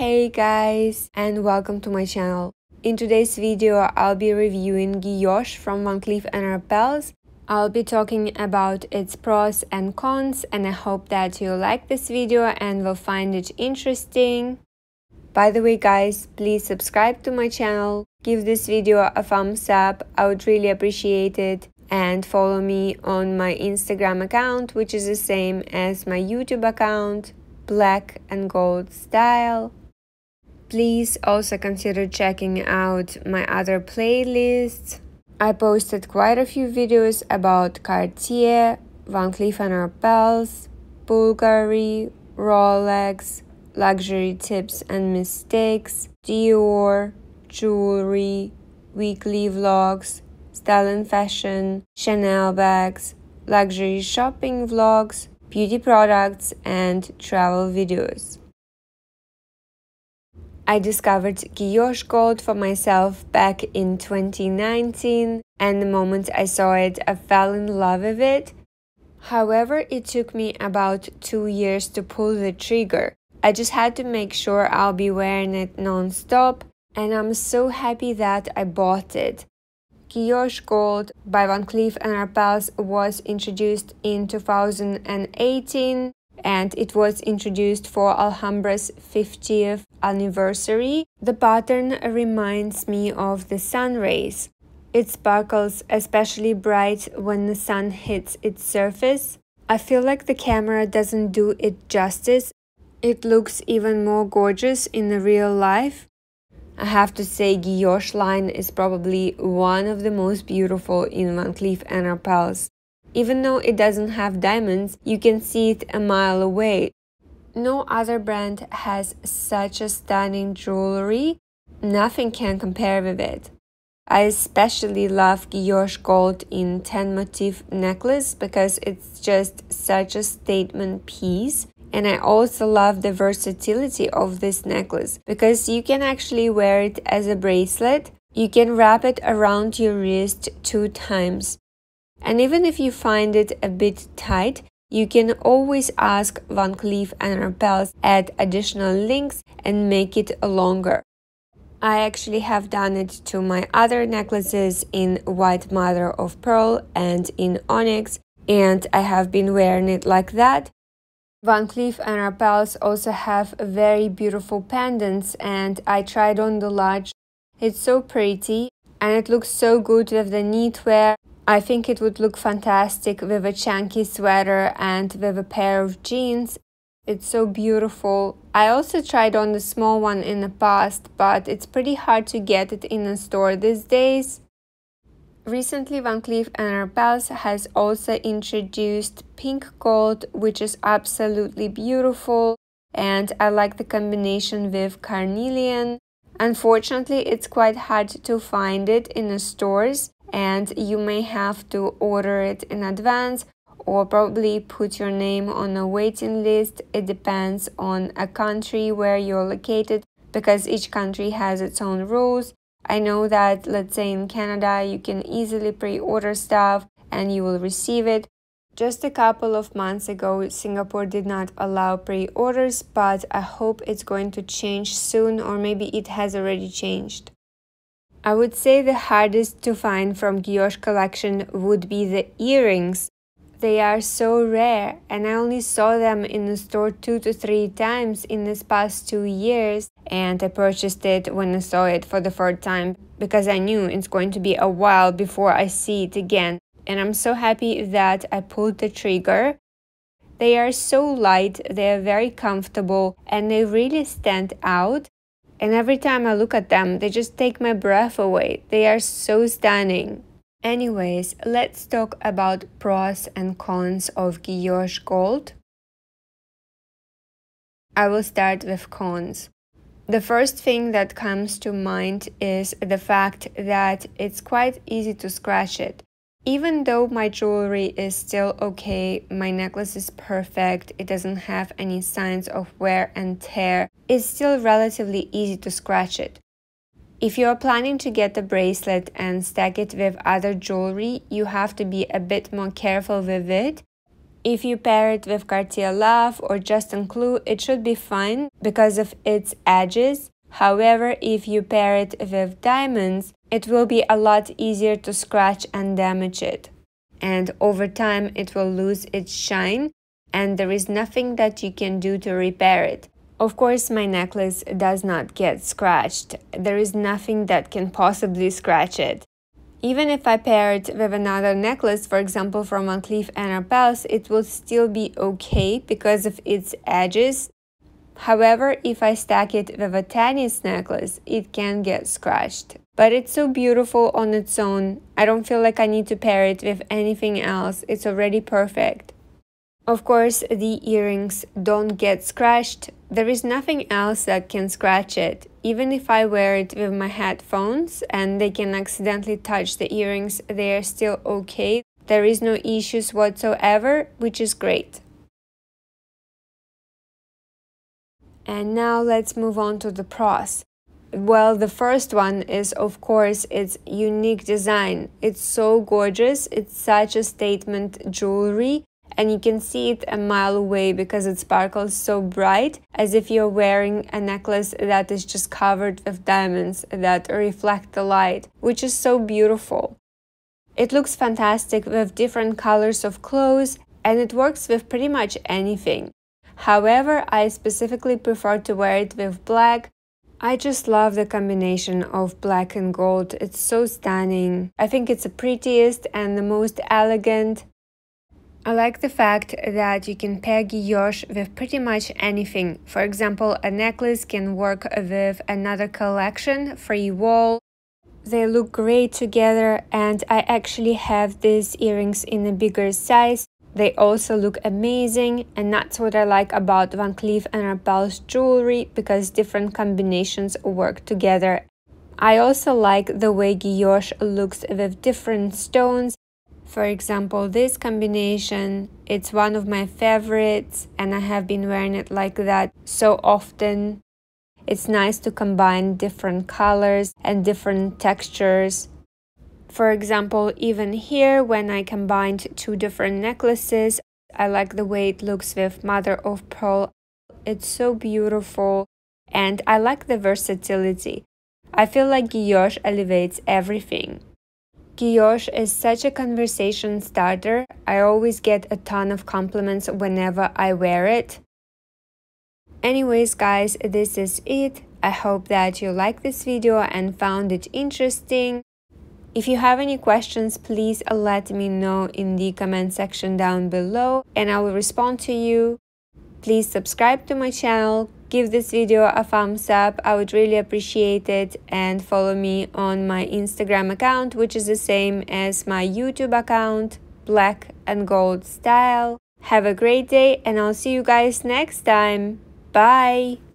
Hey guys and welcome to my channel. In today's video I'll be reviewing Guilloche from Van Cleef & Arpels. I'll be talking about its pros and cons and I hope that you like this video and will find it interesting. By the way guys, please subscribe to my channel, give this video a thumbs up, I would really appreciate it and follow me on my Instagram account which is the same as my YouTube account, black and gold style. Please also consider checking out my other playlists. I posted quite a few videos about Cartier, Van Cleef & Arpels, Bulgari, Rolex, luxury tips and mistakes, Dior, jewelry, weekly vlogs, style fashion, Chanel bags, luxury shopping vlogs, beauty products, and travel videos. I discovered Guilloche Gold for myself back in 2019, and the moment I saw it, I fell in love with it. However, it took me about two years to pull the trigger. I just had to make sure I'll be wearing it non-stop, and I'm so happy that I bought it. Guilloche Gold by Van Cleef & Arpels was introduced in 2018 and it was introduced for Alhambra's 50th anniversary. The pattern reminds me of the sun rays. It sparkles especially bright when the sun hits its surface. I feel like the camera doesn't do it justice. It looks even more gorgeous in the real life. I have to say Guilloche line is probably one of the most beautiful in Van Cleef & Arpels. Even though it doesn't have diamonds, you can see it a mile away. No other brand has such a stunning jewelry. Nothing can compare with it. I especially love Guilloche Gold in 10 motif necklace because it's just such a statement piece. And I also love the versatility of this necklace because you can actually wear it as a bracelet. You can wrap it around your wrist two times. And even if you find it a bit tight, you can always ask Van Cleef & Arpels add additional links and make it longer. I actually have done it to my other necklaces in white mother of pearl and in onyx and I have been wearing it like that. Van Cleef & Arpels also have very beautiful pendants and I tried on the large. It's so pretty and it looks so good with the knitwear I think it would look fantastic with a chunky sweater and with a pair of jeans. It's so beautiful. I also tried on the small one in the past, but it's pretty hard to get it in a store these days. Recently, Van Cleef & Arpels has also introduced pink gold, which is absolutely beautiful, and I like the combination with carnelian. Unfortunately, it's quite hard to find it in the stores, and you may have to order it in advance or probably put your name on a waiting list. It depends on a country where you're located because each country has its own rules. I know that, let's say in Canada, you can easily pre order stuff and you will receive it. Just a couple of months ago, Singapore did not allow pre orders, but I hope it's going to change soon, or maybe it has already changed. I would say the hardest to find from Guilloche collection would be the earrings. They are so rare and I only saw them in the store two to three times in this past two years and I purchased it when I saw it for the third time because I knew it's going to be a while before I see it again. And I'm so happy that I pulled the trigger. They are so light, they are very comfortable and they really stand out and every time I look at them, they just take my breath away. They are so stunning. Anyways, let's talk about pros and cons of Guilloche Gold. I will start with cons. The first thing that comes to mind is the fact that it's quite easy to scratch it. Even though my jewelry is still okay, my necklace is perfect, it doesn't have any signs of wear and tear, it's still relatively easy to scratch it. If you are planning to get the bracelet and stack it with other jewelry, you have to be a bit more careful with it. If you pair it with Cartier Love or Juste un Clou, it should be fine because of its edges. However, if you pair it with diamonds, it will be a lot easier to scratch and damage it. And over time, it will lose its shine, and there is nothing that you can do to repair it. Of course, my necklace does not get scratched. There is nothing that can possibly scratch it. Even if I pair it with another necklace, for example from Van Cleef and Arpels, it will still be okay because of its edges. However, if I stack it with a tennis necklace, it can get scratched. But it's so beautiful on its own. I don't feel like I need to pair it with anything else. It's already perfect. Of course, the earrings don't get scratched. There is nothing else that can scratch it. Even if I wear it with my headphones and they can accidentally touch the earrings, they are still okay. There is no issues whatsoever, which is great. And now let's move on to the pros. Well, the first one is, of course, its unique design. It's so gorgeous. It's such a statement jewelry and you can see it a mile away because it sparkles so bright as if you're wearing a necklace that is just covered with diamonds that reflect the light, which is so beautiful. It looks fantastic with different colors of clothes and it works with pretty much anything. However, I specifically prefer to wear it with black. I just love the combination of black and gold. It's so stunning. I think it's the prettiest and the most elegant I like the fact that you can pair guilloche with pretty much anything. For example, a necklace can work with another collection, Frivole. They look great together and I actually have these earrings in a bigger size. They also look amazing and that's what I like about Van Cleef & Arpels jewelry because different combinations work together. I also like the way guilloche looks with different stones for example, this combination, it's one of my favorites and I have been wearing it like that so often. It's nice to combine different colors and different textures. For example, even here when I combined two different necklaces, I like the way it looks with mother of pearl. It's so beautiful and I like the versatility. I feel like guilloche elevates everything. Guilloche is such a conversation starter. I always get a ton of compliments whenever I wear it. Anyways, guys, this is it. I hope that you liked this video and found it interesting. If you have any questions, please let me know in the comment section down below and I will respond to you. Please subscribe to my channel, give this video a thumbs up i would really appreciate it and follow me on my instagram account which is the same as my youtube account black and gold style. Have a great day and i'll see you guys next time. Bye